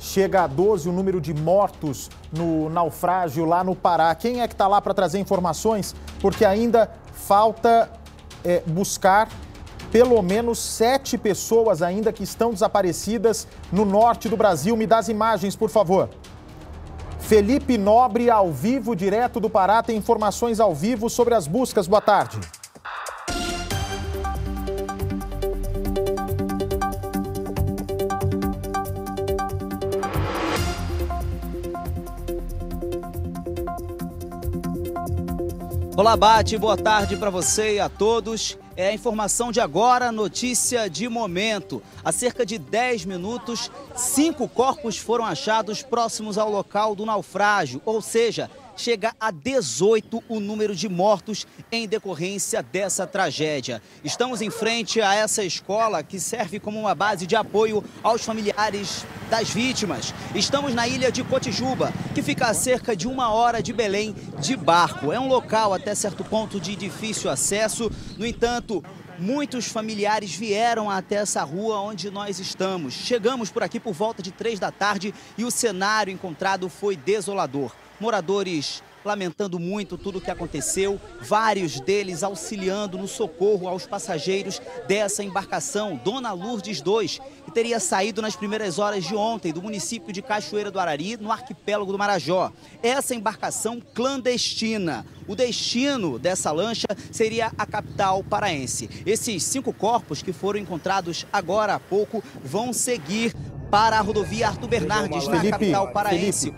chega a 12 o número de mortos no naufrágio lá no Pará. Quem é que está lá para trazer informações? Porque ainda falta é, buscar pelo menos sete pessoas ainda que estão desaparecidas no norte do Brasil. Me dá as imagens, por favor. Felipe Nobre, ao vivo, direto do Pará, tem informações ao vivo sobre as buscas. Boa tarde. Olá, Bate, boa tarde para você e a todos. É a informação de agora, notícia de momento. Há cerca de 10 minutos, cinco corpos foram achados próximos ao local do naufrágio, ou seja, chega a 18 o número de mortos em decorrência dessa tragédia. Estamos em frente a essa escola que serve como uma base de apoio aos familiares das vítimas. Estamos na ilha de Cotijuba, que fica a cerca de uma hora de Belém de barco. É um local até certo ponto de difícil acesso, no entanto, Muitos familiares vieram até essa rua onde nós estamos. Chegamos por aqui por volta de três da tarde e o cenário encontrado foi desolador moradores lamentando muito tudo o que aconteceu, vários deles auxiliando no socorro aos passageiros dessa embarcação, Dona Lourdes 2, que teria saído nas primeiras horas de ontem do município de Cachoeira do Arari, no arquipélago do Marajó. Essa embarcação clandestina. O destino dessa lancha seria a capital paraense. Esses cinco corpos que foram encontrados agora há pouco vão seguir para a rodovia Arthur Bernardes, na capital paraense.